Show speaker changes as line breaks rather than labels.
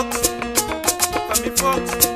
Fox, Fami Fox.